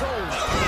goes.